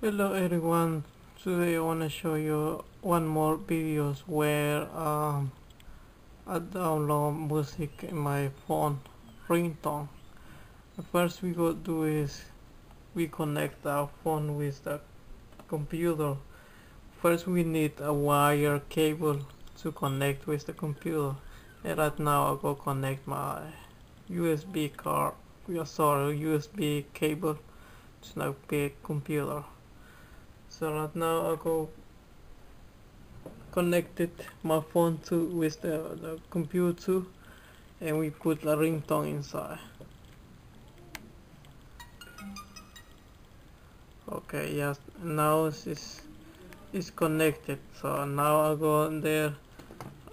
Hello everyone, today I want to show you one more videos where um, I download music in my phone ringtone. First we go do is we connect our phone with the computer. First we need a wire cable to connect with the computer. And right now I go connect my USB card, sorry USB cable to big computer so right now I go connected my phone to with the, the computer and we put the ringtone inside. Okay yes now it's it's connected. So now I go there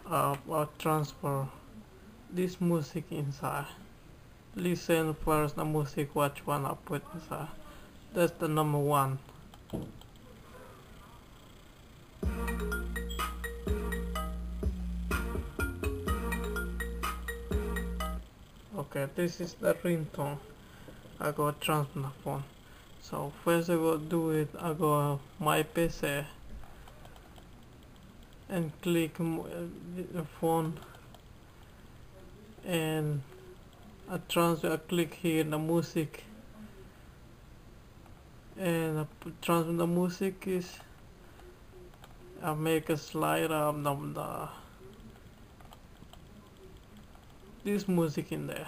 uh, I'll transfer this music inside. Listen first the music? Watch one I put inside? That's the number one okay this is the ringtone. I go transfer my phone so first I will do it I go my PC and click the uh, phone. And I transfer I click here the music. And I transfer the music is I make a slide of the, the this music in there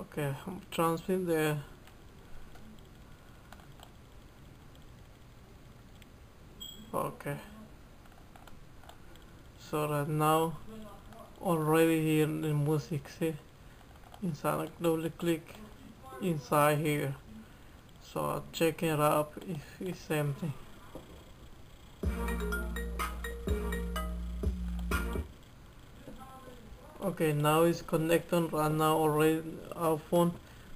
okay I'm transferring the okay. So right now already here in the music see? Inside like double click inside here. So i check it up if it's empty okay now it's connected right now already our phone.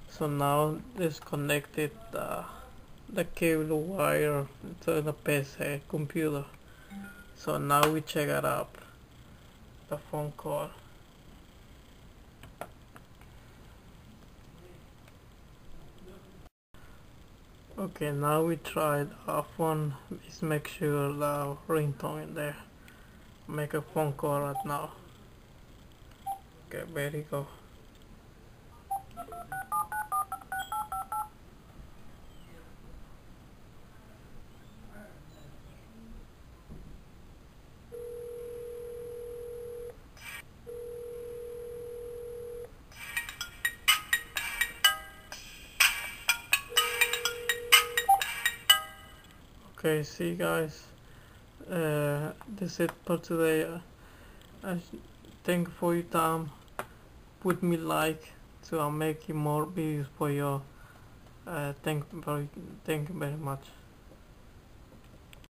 So now it's connected uh, the cable wire to the PC computer. So now we check it up the phone call. Okay now we tried our phone. Let's make sure the ringtone in there. Make a phone call right now Okay, very go. Okay, see guys, uh, that's it for today. Uh, thank you for your time put me like I'll make more videos for you. Uh, thank, very, thank you very much